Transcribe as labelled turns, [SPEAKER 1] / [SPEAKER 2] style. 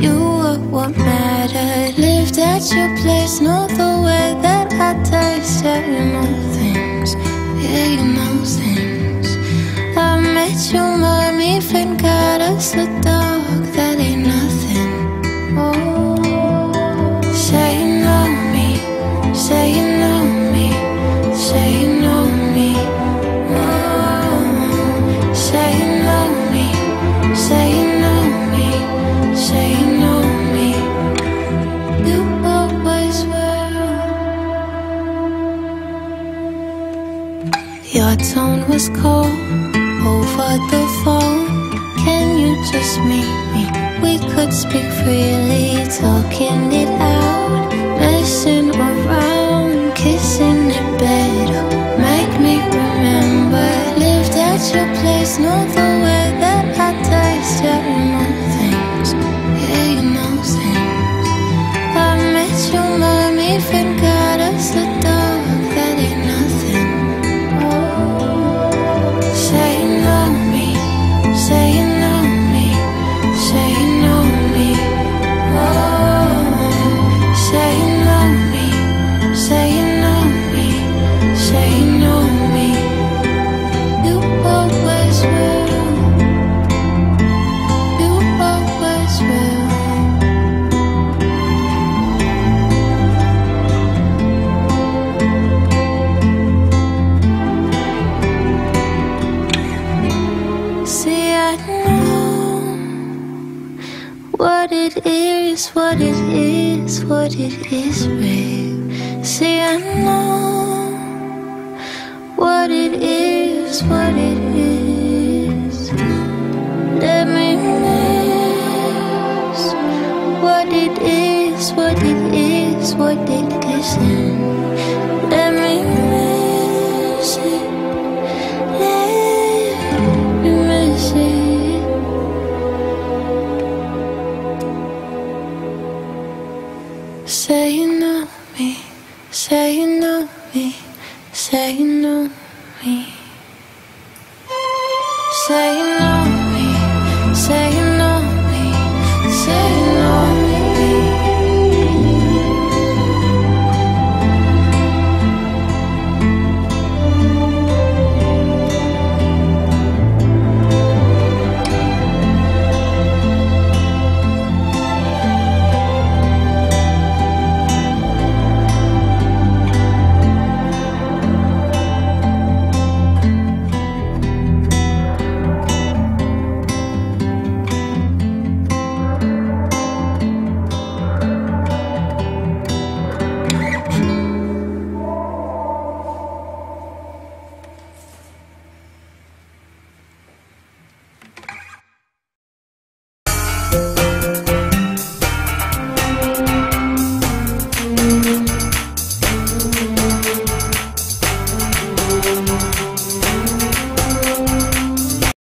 [SPEAKER 1] you were what mattered. Lived at your place, know the way that I taste. Yeah, you know things, yeah, you know things. I met you, mommy, thank God us the dog, Your tone was cold over the phone. Can you just meet me? We could speak freely, talking it out, messing around, kissing it better. Make me remember. Lived at your place, know it is, what it is, what it is, babe. See, I know what it is, what it is. Let me miss what it is, what it is, what it isn't. Say you know me, say you know me, say you know me, say you know me.